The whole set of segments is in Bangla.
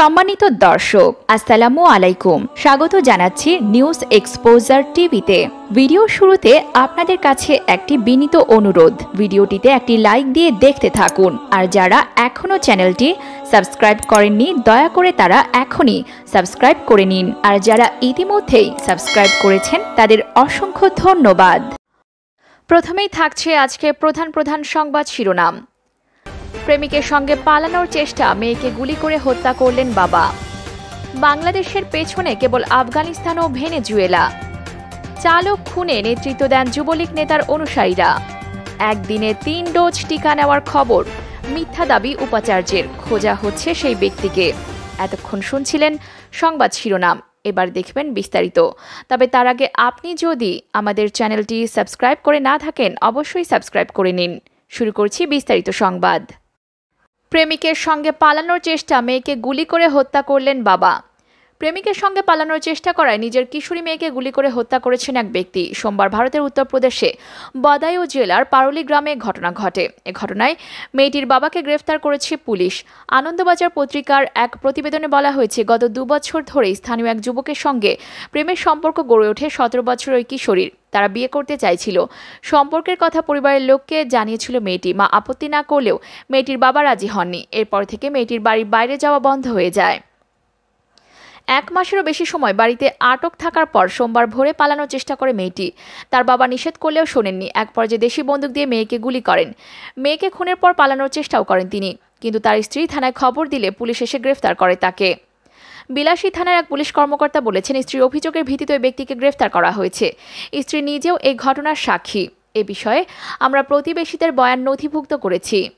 সম্মানিত দর্শক, আসসালামু আলাইকুম। স্বাগত জানাচ্ছি নিউজ এক্সপোজার টিভিতে। ভিডিও শুরুতে আপনাদের কাছে একটি বিনীত অনুরোধ। ভিডিওটিতে একটি লাইক দিয়ে দেখতে থাকুন। আর যারা এখনও চ্যানেলটি সাবস্ক্রাইব করেননি, দয়া করে তারা এখনই সাবস্ক্রাইব করে নিন। আর যারা ইতিমধ্যেই সাবস্ক্রাইব করেছেন, তাদের অসংখ্য ধন্যবাদ। প্রথমেই থাকছে আজকে প্রধান প্রধান সংবাদ শিরোনাম। প্রেমিকের সঙ্গে পালানোর চেষ্টা, মেয়েকে গুলি করে হত্যা করলেন বাবা। বাংলাদেশের পেছনে কেবল আফগানিস্তান ও ভেনেজুয়েলা। চালক খুনে নেতৃত্ব দেন যুবলীগ নেতার অনুসারীরা। একদিনে তিন ডোজ টিকা নেওয়ার খবর মিথ্যা দাবি উপাচার্যের। খোঁজা হচ্ছে সেই ব্যক্তিকে। এতক্ষণ শুনছিলেন সংবাদ শিরোনাম। এবার দেখবেন বিস্তারিত। তবে তার আগে আপনি যদি আমাদের চ্যানেলটি সাবস্ক্রাইব করে না থাকেন, অবশ্যই সাবস্ক্রাইব করে নিন। শুরু করছি বিস্তারিত সংবাদ। প্রেমিকের সঙ্গে পালানোর চেষ্টা মেয়েকে গুলি করে হত্যা করলেন বাবা। প্রেমিকের সঙ্গে পালানোর চেষ্টা করায় নিজের কিশোরী মেয়েকে গুলি করে হত্যা করেছেন এক ব্যক্তি। সোমবার ভারতের উত্তরপ্রদেশে বদায়ু জেলার পারুলি গ্রামে ঘটনা ঘটে। এ ঘটনায় মেয়েটির বাবাকে গ্রেফতার করেছে পুলিশ। আনন্দবাজার পত্রিকার এক প্রতিবেদনে বলা হয়েছে, গত দুবছর ধরে স্থানীয় এক যুবকের সঙ্গে প্রেমের সম্পর্ক গড়ে ওঠে সতেরো বছর ওই কিশোরীর। তারা বিয়ে করতে চাইছিল। সম্পর্কের কথা পরিবারের লোককে জানিয়েছিল মেয়েটি। মা আপত্তি না করলেও মেয়েটির বাবা রাজি হননি। এরপর থেকে মেয়েটির বাড়ির বাইরে যাওয়া বন্ধ হয়ে যায়। এক মাসেরও বেশি সময় বাড়িতে আটক থাকার পর সোমবার ভোরে পালানোর চেষ্টা করে মেয়েটি। তার বাবা নিষেধ করলেও শোনেননি। এক পর্যায়ে দেশি বন্দুক দিয়ে মেয়েকে গুলি করেন। মেয়েকে খুনের পর পালানোর চেষ্টাও করেন তিনি। কিন্তু তার স্ত্রী থানায় খবর দিলে পুলিশ এসে গ্রেফতার করে তাকে। বিলাসী থানার এক পুলিশ কর্মকর্তা বলেছেন, স্ত্রীর অভিযোগের ভিত্তিতে ওই ব্যক্তিকে গ্রেফতার করা হয়েছে। স্ত্রী নিজেও এই ঘটনার সাক্ষী। এ বিষয়ে আমরা প্রতিবেশীদের বয়ান নথিভুক্ত করেছি।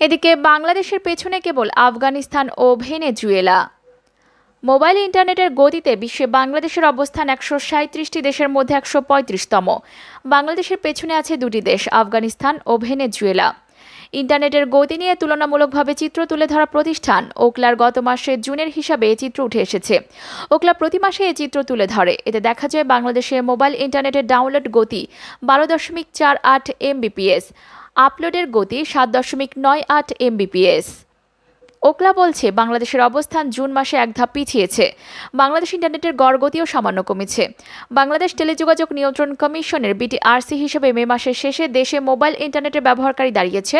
এদিকে বাংলাদেশের পেছনে কেবল আফগানিস্তান ও ভেনেজুয়েলা। মোবাইল ইন্টারনেটের গতিতে বিশ্বে বাংলাদেশের অবস্থান একশো সাঁত্রিশটি দেশের মধ্যে একশো পঁয়ত্রিশতম। বাংলাদেশের পেছনে আছে দুটি দেশ, আফগানিস্তান ও ভেনেজুয়েলা। ইন্টারনেটের গতি নিয়ে তুলনামূলকভাবে চিত্র তুলে ধরা প্রতিষ্ঠান ওকলার গত মাসে জুনের হিসাবে এই চিত্র উঠে এসেছে। ওকলা প্রতি মাসে এই চিত্র তুলে ধরে। এতে দেখা যায় বাংলাদেশে মোবাইল ইন্টারনেটের ডাউনলোড গতি বারো দশমিক চার আট এমবিপিএস আপলোডের গতি সাত দশমিক নয় আট এমবিপিএস ওকলা বলছে, বাংলাদেশের অবস্থান জুন মাসে এক ধাপ পিছিয়েছে। বাংলাদেশ ইন্টারনেটের গড় গতিও সামান্য কমেছে। বাংলাদেশ টেলিযোগাযোগ নিয়ন্ত্রণ কমিশনের বিটিআরসি হিসেবে মে মাসের শেষে দেশে মোবাইল ইন্টারনেটের ব্যবহারকারী দাঁড়িয়েছে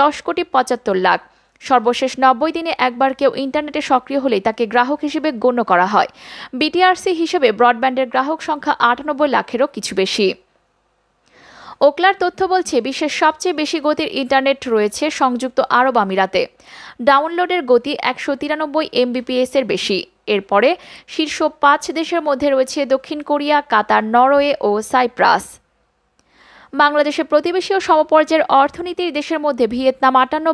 দশ কোটি পঁচাত্তর লাখ। সর্বশেষ নব্বই দিনে একবার কেউ ইন্টারনেটে সক্রিয় হলেই তাকে গ্রাহক হিসেবে গণ্য করা হয়। বিটিআরসি হিসেবে ব্রডব্যান্ডের গ্রাহক সংখ্যা আটানব্বই লাখেরও কিছু বেশি। ওকলার তথ্য বলছে, বিশ্বের সবচেয়ে বেশি গতির ইন্টারনেট রয়েছে সংযুক্ত আরব আমিরাতে। ডাউনলোডের গতি একশো তিরানব্বই এমবিপিএস এর বেশি। এরপরে শীর্ষ পাঁচ দেশের মধ্যে রয়েছে দক্ষিণ কোরিয়া, কাতার, নরওয়ে ও সাইপ্রাস। বাংলাদেশের প্রতিবেশী ও সমপর্যায়ের অর্থনীতির দেশের মধ্যে ভিয়েতনাম, আটান্ন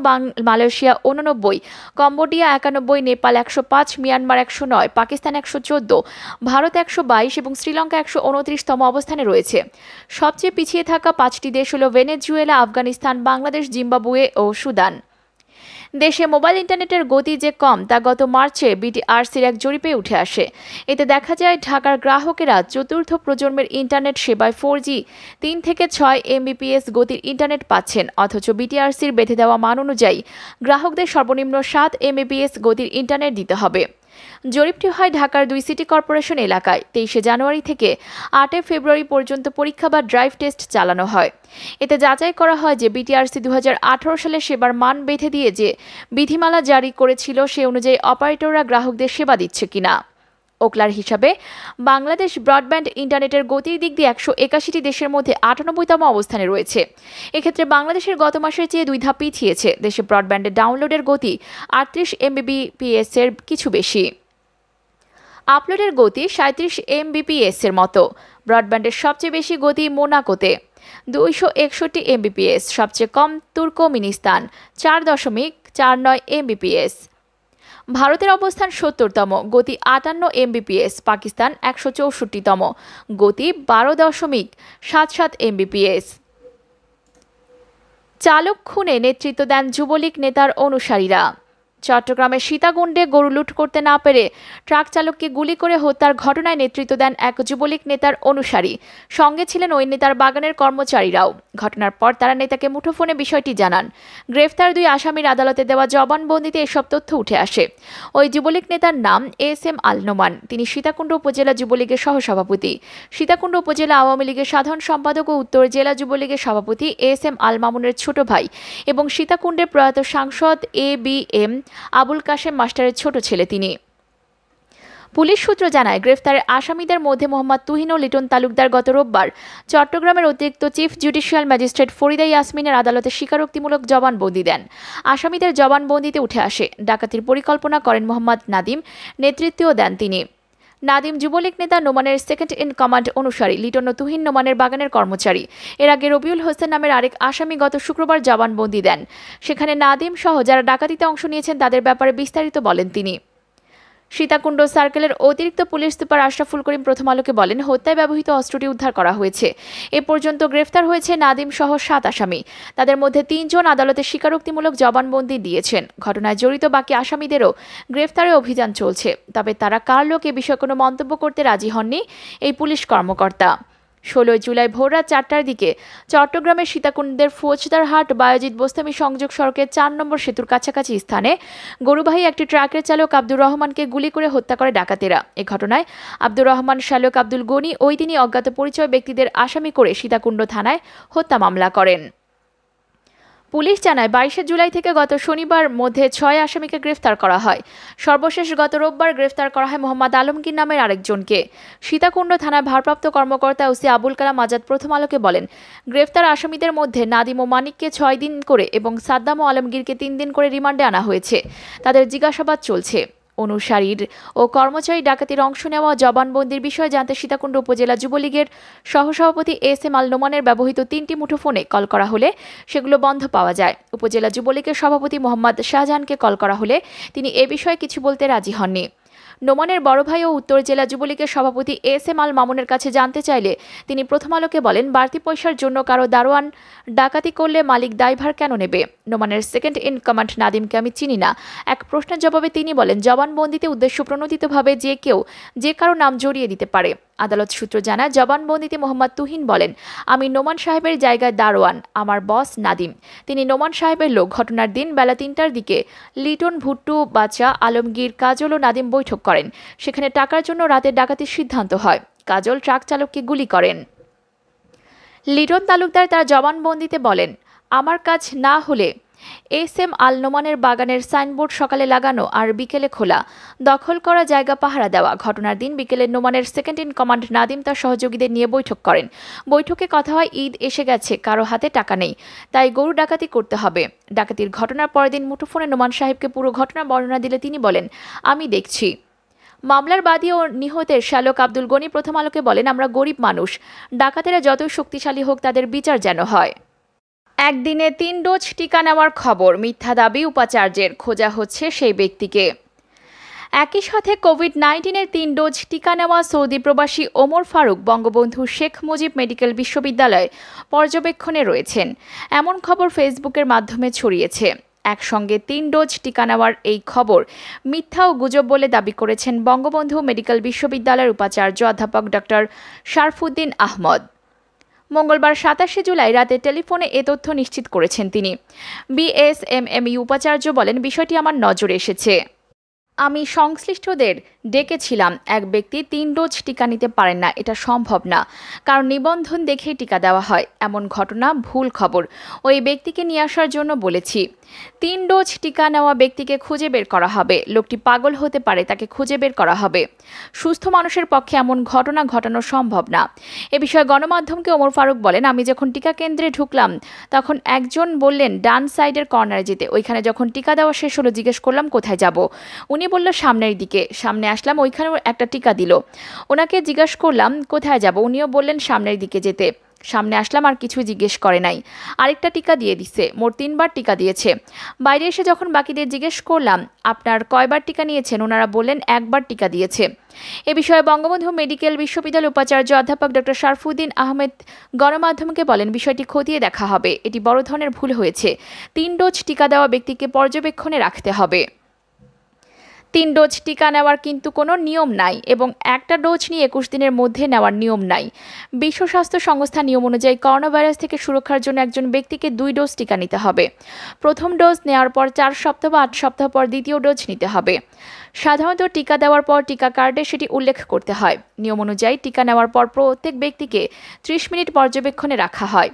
মালয়েশিয়া উননব্বই, কম্বোডিয়া একানব্বই, নেপাল একশো পাঁচ, মিয়ানমার একশো নয়, পাকিস্তান একশো চোদ্দ, ভারত একশো বাইশ এবং শ্রীলঙ্কা একশো উনত্রিশতম অবস্থানে রয়েছে। সবচেয়ে পিছিয়ে থাকা পাঁচটি দেশ হল ভেনেজুয়েলা, আফগানিস্তান, বাংলাদেশ, জিম্বাবুয়ে ও সুদান। দেশে মোবাইল ইন্টারনেটের গতি যে কম তা গত মার্চে বিটিআরসির এক জরিপে উঠে আসে। এতে দেখা যায় ঢাকার গ্রাহকেরা চতুর্থ প্রজন্মের ইন্টারনেট সেবায় ফোর জি তিন থেকে ছয় এমবিপিএস গতির ইন্টারনেট পাচ্ছেন, অথচ বিটিআরসির বেঁধে দেওয়া মান অনুযায়ী গ্রাহকদের সর্বনিম্ন সাত এমবিপিএস গতির ইন্টারনেট দিতে হবে। জরিপটি হয় ঢাকার দুই সিটি কর্পোরেশন এলাকায়। তেইশে জানুয়ারি থেকে আটই ফেব্রুয়ারি পর্যন্ত পরীক্ষা বা ড্রাইভ টেস্ট চালানো হয়। এতে যাচাই করা হয় যে বিটিআরসি দু হাজার আঠারো সালে সেবার মান বেঁধে দিয়ে যে বিধিমালা জারি করেছিল সে অনুযায়ী অপারেটররা গ্রাহকদের সেবা দিচ্ছে কিনা। ওকলার হিসাবে, বাংলাদেশ ব্রডব্যান্ড ইন্টারনেটের গতির দিক দিয়ে একশো একাশিটি দেশের মধ্যে আটানব্বইতম অবস্থানে রয়েছে। এক্ষেত্রে বাংলাদেশের গত মাসের চেয়ে দুই ধাপ পিছিয়েছে। দেশে ব্রডব্যান্ডের ডাউনলোডের গতি আটত্রিশ এমবিবিপিএস এর কিছু বেশি। আপলোডের গতি সাঁত্রিশ এমবিপিএস এর মতো। ব্রডব্যান্ডের সবচেয়ে বেশি গতি মোনাকোতে। দুইশো একষট্টি এমবিপিএস, সবচেয়ে কম তুর্কমিনিস্তান, চার দশমিক চার নয় এমবিপিএস। ভারতের অবস্থান সত্তরতম, গতি আটান্ন এমবিপিএস পাকিস্তান একশো চৌষট্টিতম, গতি বারো দশমিক সাত সাত এমবিপিএস চালক খুনে নেতৃত্ব দেন যুবলীগ নেতার অনুসারীরা। চট্টগ্রামের সীতাকুণ্ডে গরু লুট করতে না পেরে ট্রাক চালককে গুলি করে হত্যার ঘটনায় নেতৃত্ব দেন এক যুবলীগ নেতার অনুসারী। সঙ্গে ছিলেন ওই নেতার বাগানের কর্মচারীরাও। ঘটনার পর তারা নেতাকে মুঠোফোনে বিষয়টি জানান। গ্রেফতার দুই আসামির আদালতে দেওয়া জবানবন্দিতে এসব তথ্য উঠে আসে। ওই যুবলীগ নেতার নাম এস এম আলনোমান। তিনি সীতাকুণ্ড উপজেলা যুবলীগের সহসভাপতি। সীতাকুণ্ড উপজেলা আওয়ামী লীগের সাধারণ সম্পাদক ও উত্তর জেলা যুবলীগের সভাপতি এস এম আল মামুনের ছোট ভাই এবং সীতাকুণ্ডের প্রয়াত সাংসদ A B M Abul Kashem মাস্টারের ছোট ছেলে তিনি। পুলিশ সূত্র জানায়, গ্রেফতারের আসামিদের মধ্যে মোহাম্মদ তুহিন ও লিটন তালুকদার গত রোববার চট্টগ্রামের অতিরিক্ত চিফ জুডিশিয়াল ম্যাজিস্ট্রেট ফরিদা ইয়াসমিনের আদালতে স্বীকারোক্তিমূলক জবানবন্দি দেন। আসামিদের জবানবন্দিতে উঠে আসে। ডাকাতির পরিকল্পনা করেন মোহাম্মদ নাদিম, নেতৃত্বও দেন তিনি। নাদিম যুবলীগ নেতা নোমানের সেকেন্ড ইন কমান্ড অনুসারী, লিটন তুহিন নোমানের বাগানের কর্মচারী। এর আগে রবিউল হোসেন নামের আরেক আসামি গত শুক্রবার জবানবন্দি দেন। সেখানে নাদিম সহ যারা ডাকাতিতে অংশ নিয়েছেন তাদের ব্যাপারে বিস্তারিত বলেন তিনি। সীতাকুণ্ড সার্কেলের অতিরিক্ত পুলিশ সুপার আশরাফুল করিম প্রথম আলোকে বলেন, হত্যায় ব্যবহৃত অস্ত্রটি উদ্ধার করা হয়েছে। এ পর্যন্ত গ্রেফতার হয়েছে নাদিম সহ সাত আসামি। তাদের মধ্যে তিনজন আদালতে স্বীকারোক্তিমূলক জবানবন্দি দিয়েছেন। ঘটনায় জড়িত বাকি আসামিদেরও গ্রেফতারে অভিযান চলছে। তবে তারা কার লোক এ বিষয়ে কোনো মন্তব্য করতে রাজি হননি, এই পুলিশ কর্মকর্তা। ষোলোই জুলাই ভোররাত চারটার দিকে চট্টগ্রামের সীতাকুণ্ডের ফৌজদারহাট বায়োজিৎ বোস্তামি সংযোগ সড়কের চার নম্বর সেতুর কাছাকাছি স্থানে গরুবাহী একটি ট্রাকের চালক আব্দুর রহমানকে গুলি করে হত্যা করে ডাকাতেরা। এ ঘটনায় আব্দুর রহমান, শালক আব্দুল গনি ওই দিনই অজ্ঞাত পরিচয় ব্যক্তিদের আসামি করে সীতাকুণ্ড থানায় হত্যা মামলা করেন। পুলিশ জানায় বাইশে জুলাই থেকে গত শনিবার মধ্যে ছয় আসামিকে গ্রেফতার করা হয়। সর্বশেষ গত রোববার গ্রেফতার করা হয় মোহাম্মদ আলমগীর নামের আরেকজনকে। সীতাকুণ্ড থানার ভারপ্রাপ্ত কর্মকর্তা ওসি আবুল কালাম আজাদ প্রথম আলোকে বলেন, গ্রেফতার আসামিদের মধ্যে নাদিম ও মানিককে ছয় দিন করে এবং সাদ্দাম ও আলমগীরকে তিন দিন করে রিমান্ডে আনা হয়েছে। তাদের জিজ্ঞাসাবাদ চলছে। অনুসারীর ও কর্মচারী ডাকাতির অংশ নেওয়া জবানবন্দির বিষয়ে জানতে সীতাকুণ্ড উপজেলা যুবলীগের সহসভাপতি এস এম আল নোমানের ব্যবহৃত তিনটি মুঠোফোনে কল করা হলে সেগুলো বন্ধ পাওয়া যায়। উপজেলা যুবলীগের সভাপতি মোহাম্মদ শাহজাহানকে কল করা হলে তিনি এ বিষয়ে কিছু বলতে রাজি হননি। নোমানের বড় ভাই ও উত্তর জেলা যুবলীগের সভাপতি এস এম আল মামুনের কাছে জানতে চাইলে তিনি প্রথম আলোকে বলেন, বাড়তি পয়সার জন্য কারও দারোয়ান ডাকাতি করলে মালিক দায়ভার কেন নেবে? নোমানের সেকেন্ড ইন কমান্ড নাদিমকে আমি চিনি না। এক প্রশ্নের জবাবে তিনি বলেন, জবানবন্দিতে উদ্দেশ্য প্রণোদিতভাবে যে কেউ যে কারও নাম জড়িয়ে দিতে পারে। আদালত সূত্র জানায় জবানবন্দিতে মোহাম্মদ তুহিন বলেন, আমি নোমান সাহেবের জায়গায় দারোয়ান, আমার বস নাদিম। তিনি নোমান সাহেবের লোক। ঘটনার দিন বেলা তিনটার দিকে লিটন ভুট্টু বাচ্চা আলমগীর কাজল ও নাদিম বৈঠক করেন। সেখানে টাকার জন্য রাতে ডাকাতির সিদ্ধান্ত হয়। কাজল ট্রাক চালককে গুলি করেন। লিটন তালুকদার তার জবানবন্দিতে বলেন, আমার কাজ না হলে এস এম আল নোমানের বাগানের সাইনবোর্ড সকালে লাগানো আর বিকেলে খোলা। দখল করা জায়গা পাহারা দেওয়া। ঘটনার দিন বিকেলে নোমানের সেকেন্ড ইন কমান্ড নাদিম তার সহযোগীদের নিয়ে বৈঠক করেন। বৈঠকে কথা হয়, ঈদ এসে গেছে, কারও হাতে টাকা নেই। তাই গরু ডাকাতি করতে হবে। ডাকাতির ঘটনার পরের দিন মুঠোফোনে নোমান সাহেবকে পুরো ঘটনা বর্ণনা দিলে তিনি বলেন, আমি দেখছি। মামলার বাদী ও নিহতের শালক আব্দুল গনি প্রথম আলোকে বলেন, আমরা গরিব মানুষ। ডাকাতেরা যতই শক্তিশালী হোক, তাদের বিচার যেন হয়। একদিনে তিন ডোজ টিকা নেওয়ার খবর, মিথ্যা দাবি উপাচার্যের, খোঁজা হচ্ছে সেই ব্যক্তিকে। একই সাথে কোভিড নাইন্টিনের তিন ডোজ টিকা নেওয়া সৌদি প্রবাসী ওমর ফারুক, বঙ্গবন্ধু শেখ মুজিব মেডিকেল বিশ্ববিদ্যালয় পর্যবেক্ষণে রয়েছেন। এমন খবর ফেসবুকের মাধ্যমে ছড়িয়েছে। একসঙ্গে তিন ডোজ টিকা নেওয়ার এই খবর মিথ্যা ও গুজব বলে দাবি করেছেন বঙ্গবন্ধু মেডিকেল বিশ্ববিদ্যালয়ের উপাচার্য অধ্যাপক ডক্টর শারফুদ্দিন আহমদ। মঙ্গলবার সাতাশে জুলাই রাতে টেলিফোনে এ তথ্য নিশ্চিত করেছেন তিনি। বিএসএমএমই উপাচার্য বলেন, বিষয়টি আমার নজরে এসেছে। আমি সংশ্লিষ্টদের ডেকেছিলাম। এক ব্যক্তি তিন ডোজ টিকা নিতে পারেন না। এটা সম্ভব না। কারণ নিবন্ধন দেখেই টিকা দেওয়া হয়। এমন ঘটনা ভুল খবর। ওই ব্যক্তিকে নিয়ে আসার জন্য বলেছি। তিন ডোজ টিকা নেওয়া ব্যক্তিকে খুঁজে বের করা হবে। লোকটি পাগল হতে পারে, তাকে খুঁজে বের করা হবে। সুস্থ মানুষের পক্ষে এমন ঘটনা ঘটানো সম্ভব না। এ বিষয়ে গণমাধ্যমকে ওমর ফারুক বলেন, আমি যখন টিকা কেন্দ্রে ঢুকলাম, তখন একজন বললেন, ডান সাইডের কর্নারে যেতে। ওইখানে যখন টিকা দেওয়া শেষ হলো, জিজ্ঞেস করলাম, কোথায় যাব? উনি বলল, সামনের দিকে। সামনে আসলাম ওইখানেও একটা টিকা দিল। ওনাকে জিজ্ঞেস করলাম, কোথায় যাব? উনিও বললেন, সামনের দিকে যেতে। সামনে আসলাম, আর কিছু জিজ্ঞেস করে নাই। আরেকটা টিকা দিয়ে দিছে, মোট তিনবার টিকা দিয়েছে। বাইরে এসে যখন বাকিদের জিজ্ঞেস করলাম, আপনার কয়বার টিকা নিয়েছেন? ওনারা বললেন, একবার টিকা দিয়েছে। এ বিষয়ে বঙ্গবন্ধু মেডিকেল বিশ্ববিদ্যালয় উপাচার্য অধ্যাপক ডক্টর শারফুদ্দিন আহমেদ গণমাধ্যমকে বলেন, বিষয়টি খতিয়ে দেখা হবে। এটি বড় ধরনের ভুল হয়েছে। তিন ডোজ টিকা দেওয়া ব্যক্তিকে পর্যবেক্ষণে রাখতে হবে। তিন ডোজ টিকা নেওয়ার কিন্তু কোনো নিয়ম নাই এবং একটা ডোজ নিয়ে একুশ দিনের মধ্যে নেওয়ার নিয়ম নাই। বিশ্ব স্বাস্থ্য সংস্থা নিয়ম অনুযায়ী করোনা ভাইরাস থেকে সুরক্ষার জন্য একজন ব্যক্তিকে দুই ডোজ টিকা নিতে হবে। প্রথম ডোজ নেওয়ার পর চার সপ্তাহ বা আট সপ্তাহ পর দ্বিতীয় ডোজ নিতে হবে। সাধারণত টিকা দেওয়ার পর টিকা কার্ডে সেটি উল্লেখ করতে হয়। নিয়ম অনুযায়ী টিকা নেওয়ার পর প্রত্যেক ব্যক্তিকে ত্রিশ মিনিট পর্যবেক্ষণে রাখা হয়।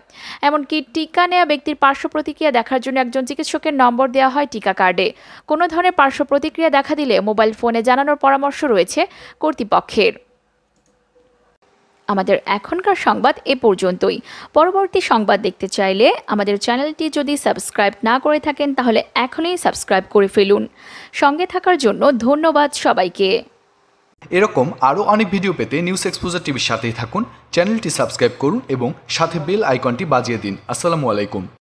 এমনকি টিকা নেওয়া ব্যক্তির পার্শ্ব প্রতিক্রিয়া দেখার জন্য একজন চিকিৎসকের নম্বর দেওয়া হয় টিকা কার্ডে। কোনো ধরনের পার্শ্ব প্রতিক্রিয়া দেখা দিলে মোবাইল ফোনে জানানোর পরামর্শ রয়েছে কর্তৃপক্ষের। আমাদের এখনকার সংবাদ এ পর্যন্তই। পরবর্তী সংবাদ দেখতে চাইলে আমাদের চ্যানেলটি যদি সাবস্ক্রাইব না করে থাকেন, তাহলে এখনই সাবস্ক্রাইব করে ফেলুন। সঙ্গে থাকার জন্য ধন্যবাদ সবাইকে। এরকম আরও অনেক ভিডিও পেতে নিউজ এক্সপোজার টিভির সাথেই থাকুন। চ্যানেলটি সাবস্ক্রাইব করুন এবং সাথে বেল আইকনটি বাজিয়ে দিন। আসসালামু আলাইকুম।